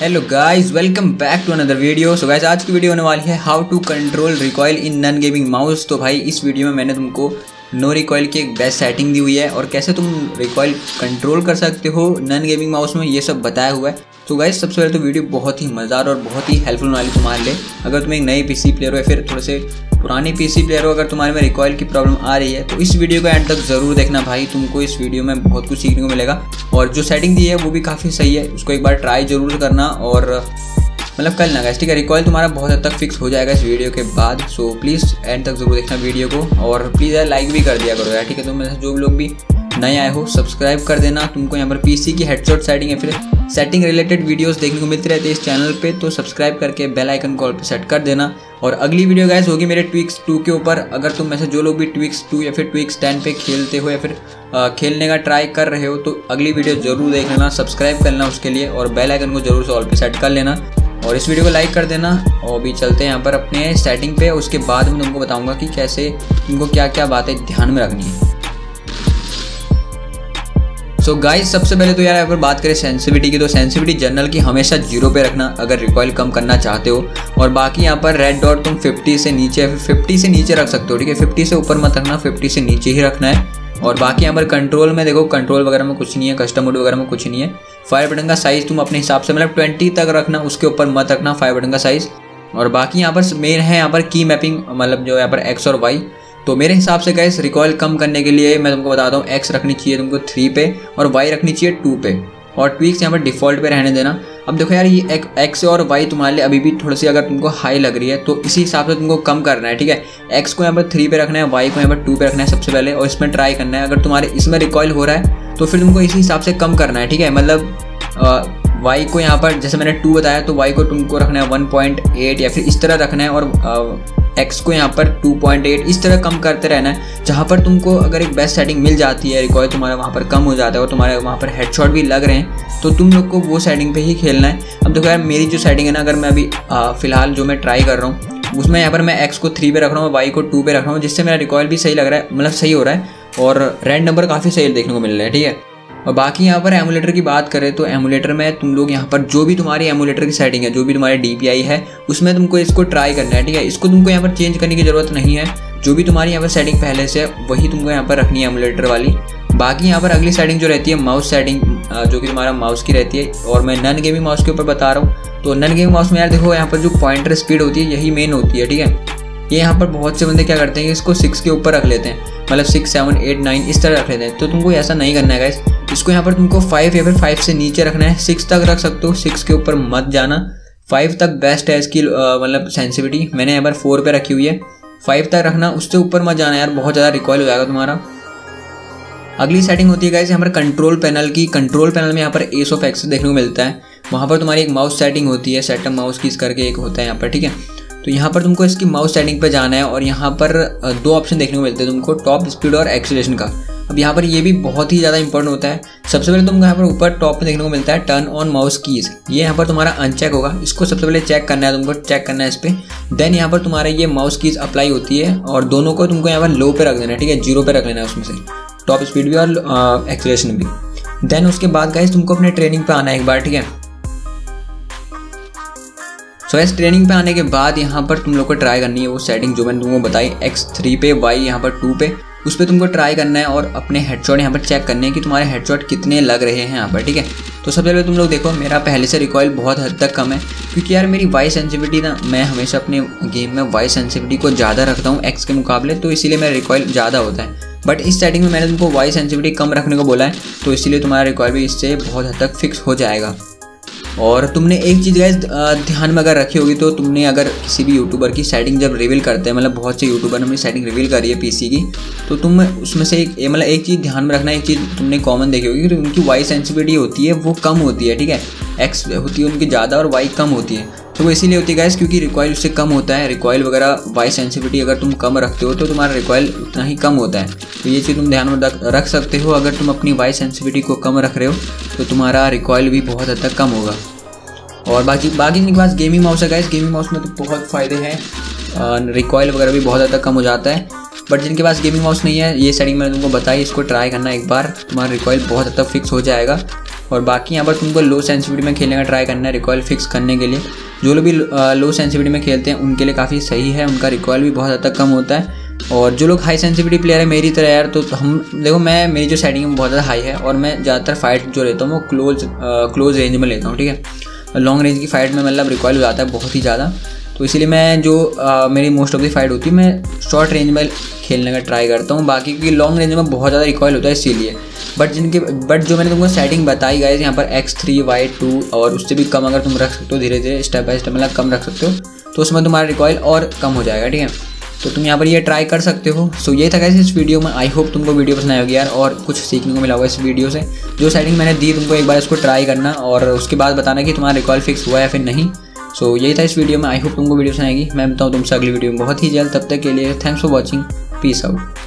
Hello guys welcome back to another video so guys आज की video होने वाली है how to control recoil in non gaming mouse तो भाई, इस वीडियो में मैंने तुमको नो रिकॉयल की एक बेस्ट सेटिंग दी हुई है और कैसे तुम रिकॉयल कंट्रोल कर सकते हो नन गेमिंग माउस में, ये सब बताया हुआ है। तो गाइस सबसे पहले तो वीडियो बहुत ही मज़ेदार और बहुत ही हेल्पफुल वाली तुम्हारे लिए। अगर तुम एक नए पीसी प्लेयर हो या फिर थोड़े से पुरानी पीसी प्लेयर हो, अगर तुम्हारे में रिकॉयल की प्रॉब्लम आ रही है तो इस वीडियो को एंड तक ज़रूर देखना भाई। तुमको इस वीडियो में बहुत कुछ सीखने को मिलेगा। और जो सेटिंग दी है, वो भी काफ़ी सही है। उसको एक बार ट्राई ज़रूर करना और मतलब कल ना गैस ठीक है? रिकॉयल तुम्हारा बहुत हद तक फिक्स हो जाएगा इस वीडियो के बाद। सो प्लीज़ एंड तक ज़रूर देखना वीडियो को। और प्लीज़ यार लाइक भी कर दिया करो यार, ठीक है? तो जो लोग भी नए आए हो सब्सक्राइब कर देना। तुमको यहाँ पर पीसी की हेडशॉट सेटिंग या फिर सेटिंग रिलेटेड वीडियोस देखने को मिलती रहती है इस चैनल पे तो सब्सक्राइब करके बेल आइकन कॉल पे सेट कर देना। और अगली वीडियो गैस होगी मेरे ट्विक्स टू के ऊपर। अगर तुम में से जो लोग भी ट्विक्स टू या फिर ट्विक्स टेन पे खेलते हो या फिर आ, खेलने का ट्राई कर रहे हो तो अगली वीडियो ज़रूर देख लेना सब्सक्राइब कर लेना उसके लिए और बेल आइकन को ज़रूर से ऑल पे सेट कर लेना। और इस वीडियो को लाइक कर देना और भी चलते हैं यहाँ पर अपने सेटिंग पे। उसके बाद मैं तुमको बताऊँगा कि कैसे तुमको क्या क्या बातें ध्यान में रखनी है। सो गाइस सबसे पहले तो यार अगर बात करें सेंसिविटी की तो सेंसिविटी जनरल की हमेशा ज़ीरो पे रखना, अगर रिकॉयल कम करना चाहते हो। और बाकी यहाँ पर रेड डॉट तुम 50 से नीचे 50 से नीचे रख सकते हो, ठीक है? 50 से ऊपर मत रखना 50 से नीचे ही रखना है। और बाकी यहाँ पर कंट्रोल में देखो कंट्रोल वगैरह में कुछ नहीं है कस्टम मोड वगैरह में कुछ नहीं है। फायर बटन का साइज़ तुम अपने हिसाब से मतलब ट्वेंटी तक रखना, उसके ऊपर मत रखना फायर बटन का साइज़ और बाकी यहाँ पर मेन है यहाँ पर की मैपिंग मतलब जो यहाँ पर एक्स और वाई तो मेरे हिसाब से गैस रिकॉयल कम करने के लिए मैं तुमको बताता हूँ एक्स रखनी चाहिए तुमको थ्री पे और वाई रखनी चाहिए टू पे। और ट्वीक्स यहाँ पर डिफ़ॉल्ट पे रहने देना। अब देखो यार, ये एक एक्स और वाई तुम्हारे लिए अभी भी थोड़ी सी अगर तुमको हाई लग रही है तो इसी हिसाब से तुमको कम करना है, ठीक है? एक्स को यहाँ पर थ्री पे रखना है वाई को यहाँ पर टू पे रखना है सबसे पहले, और इसमें ट्राई करना है। अगर तुम्हारे इसमें रिकॉयल हो रहा है तो फिर तुमको इसी हिसाब से कम करना है, ठीक है? मतलब वाई को यहाँ पर, जैसे मैंने टू बताया तो वाई को तुमको रखना है वन पॉइंट एट या फिर इस तरह रखना है, और एक्स को यहाँ पर 2.8 इस तरह कम करते रहना है, जहाँ पर तुमको अगर एक बेस्ट सेटिंग मिल जाती है रिकॉर्ड तुम्हारा वहाँ पर कम हो जाता है और तुम्हारे वहाँ पर हेडशॉट भी लग रहे हैं तो तुम लोग को वो सेटिंग पे ही खेलना है। अब देखो यार, मेरी जो सेटिंग है ना, अगर मैं अभी फ़िलहाल जो मैं ट्राई कर रहा हूँ, उसमें यहाँ पर मैं एक्स को थ्री पे रख रहा हूँ वाई को टू पे रख रहा हूँ, जिससे मेरा रिकॉयल भी सही लग रहा है मतलब सही हो रहा है और रेंड नंबर काफ़ी सही देखने को मिल रहा है, ठीक है? और बाकी यहाँ पर एमुलेटर की बात करें तो एमुलेटर में तुम लोग यहाँ पर जो भी तुम्हारी एमुलेटर की सेटिंग है, जो भी तुम्हारी डी है, उसमें तुमको इसको ट्राई करना है, ठीक है? इसको तुमको यहाँ पर चेंज करने की ज़रूरत नहीं है। जो भी तुम्हारी यहाँ पर सेटिंग पहले से है, वही तुमको यहाँ पर रखनी है एमुलेटर वाली। बाकी यहाँ पर अगली सेटिंग जो रहती है माउस सेटिंग जो कि तुम्हारा माउस की रहती है, और मैं नन गेमिंग माउस के ऊपर बता रहा हूँ। तो नन गेमिंग माउस में यार देखो, यहाँ पर जो पॉइंटर स्पीड होती है, यही मेन होती है, ठीक है? ये यहाँ पर बहुत से बंदे क्या करते हैं कि इसको सिक्स के ऊपर रख लेते हैं। मतलब सिक्स सेवन एट नाइन इस तरह रख लेते हैं। तो तुमको ऐसा नहीं करना है इसको यहाँ पर तुमको फाइव या फिर फाइव से नीचे रखना है। सिक्स तक रख सकते हो। सिक्स के ऊपर मत जाना। फाइव तक बेस्ट है इसकी मतलब सेंसिटिविटी मैंने यहाँ पर फोर पे रखी हुई है। फाइव तक रखना, उससे ऊपर मत जाना यार। बहुत ज़्यादा रिकॉयल हो जाएगा तुम्हारा। अगली सेटिंग होती है गाइस यहाँ पर कंट्रोल पैनल की। कंट्रोल पैनल में यहाँ पर एस ऑफ़ एक्स देखने को मिलता है। वहाँ पर तुम्हारी एक माउस सेटिंग होती है। सेटअप माउस की इस करके एक होता है यहाँ पर, ठीक है? तो यहाँ पर तुमको इसकी माउस सेटिंग पर जाना है और यहाँ पर दो ऑप्शन देखने को मिलते हैं तुमको। टॉप स्पीड और एक्सीलेशन का। अब यहाँ पर ये भी बहुत ही ज़्यादा इंपॉर्टेंट होता है। सबसे पहले तुमको यहाँ पर ऊपर टॉप में देखने को मिलता है टर्न ऑन माउस कीज ये यहाँ पर तुम्हारा अनचेक होगा। इसको सबसे पहले चेक करना है तुमको चेक करना है इस पर देन यहाँ पर तुम्हारा ये माउस कीज अप्लाई होती है और दोनों को तुमको यहाँ पर लो पे रख देना है, ठीक है? ज़ीरो पे रख लेना है उसमें से। टॉप स्पीड भी और एक्सलेशन भी। देन उसके बाद गाइज़ तुमको अपने ट्रेनिंग पे आना है एक बार, ठीक है? सो इस ट्रेनिंग पे आने के बाद यहाँ पर तुम लोग को ट्राई करनी है वो सेटिंग जो मैंने तुमको बताई एक्स थ्री पे वाई यहाँ पर टू पे। उस पर तुमको ट्राई करना है और अपने हेडशॉट यहाँ पर चेक करने हैं कि तुम्हारे हेडशॉट कितने लग रहे हैं यहाँ पर, ठीक है? तो सबसे पहले तुम लोग देखो, मेरा पहले से रिकॉयल बहुत हद तक कम है, क्योंकि यार मेरी वाई सेंसिटिविटी ना, मैं हमेशा अपने गेम में वाई सेंसिटिविटी को ज़्यादा रखता हूँ एक्स के मुकाबले तो इसीलिए मेरा रिकॉयल ज़्यादा होता है। बट इस सेटिंग में मैंने तुमको वाई सेंसिटिविटी कम रखने को बोला है तो इसीलिए तुम्हारा रिकॉयल भी इससे बहुत हद तक फिक्स हो जाएगा। और तुमने एक चीज़ गाइज़ ध्यान में अगर रखी होगी तो तुमने अगर किसी भी यूट्यूबर की सेटिंग जब रिवील करते हैं मतलब बहुत से यूट्यूबर ने सेटिंग रिवील करी है पीसी की तो तुम उसमें से एक मतलब एक चीज़ ध्यान में रखना, एक चीज़ तुमने कॉमन देखी होगी क्योंकि उनकी वाई सेंसिटिविटी होती है, वो कम होती है, ठीक है? एक्स होती है उनकी ज़्यादा और वाई कम होती है। तो वो इसीलिए होती है गैस क्योंकि रिकॉयल उससे कम होता है। रिकॉयल वगैरह वाई सेंसिटिविटी अगर तुम कम रखते हो तो तुम्हारा रिकॉयल उतना ही कम होता है। तो ये चीज़ तुम ध्यान में रख सकते हो। अगर तुम अपनी वाई सेंसिटिविटी को कम रख रहे हो तो तुम्हारा रिकॉयल भी बहुत हद तक कम होगा। और बाकी बाकी जिनके पास गेमिंग माउस है गाइस गेमिंग माउस में तो बहुत फ़ायदे हैं। रिकॉयल वगैरह भी बहुत ज़्यादा कम हो जाता है। बट जिनके पास गेमिंग माउस नहीं है, ये सेटिंग मैंने तुमको बताई, इसको ट्राई करना एक बार। तुम्हारा रिकॉयल बहुत हद तक फिक्स हो जाएगा। और बाकी यहाँ पर तुमको लो सेंसिटिविटी में खेलने का ट्राई करना है रिकॉयल फिक्स करने के लिए। जो लोग भी लो सेंसिटिविटी में खेलते हैं उनके लिए काफ़ी सही है उनका रिकॉयल भी बहुत तक कम होता है। और जो लोग हाई सेंसिटिविटी प्लेयर है मेरी तरह यार तो हम देखो मैं मेरी जो सेटिंग है बहुत ज़्यादा हाई है और मैं ज़्यादातर फाइट जो लेता हूँ वो क्लोज क्लोज रेंज में लेता हूँ ठीक है? लॉन्ग रेंज की फाइट में मतलब रिकॉयल हो जाता है बहुत ही ज़्यादा। तो इसीलिए मैं जो आ, मेरी मोस्ट ऑफ़ दी फाइट होती है मैं शॉर्ट रेंज में खेलने का ट्राई करता हूँ। बाकी क्योंकि लॉन्ग रेंज में बहुत ज़्यादा रिकॉयल होता है इसीलिए। बट जिनके बट जो मैंने तुमको सेटिंग बताई गई यहाँ पर एक्स थ्री वाई टू और उससे भी कम अगर तुम रख सकते हो धीरे धीरे स्टेप बाय स्टेप मतलब कम रख सकते हो तो उसमें तुम्हारा रिकॉयल और कम हो जाएगा ठीक है? तो तुम यहाँ पर ये ट्राई कर सकते हो। सो ये था कैसे इस वीडियो में। आई होप तुमको वीडियो पसंद आएगी यार और कुछ सीखने को मिला होगा इस वीडियो से। जो सेटिंग मैंने दी तुमको एक बार इसको ट्राई करना और उसके बाद बताना कि तुम्हारा रिकॉल फिक्स हुआ या फिर नहीं। सो so, यही था इस वीडियो में। आई होप तुमको वीडियो पसंद आएगी। मैं बताऊँ तुमसे अगली वीडियो में। बहुत ही जल्द तब तक के लिए thanks for watching peace out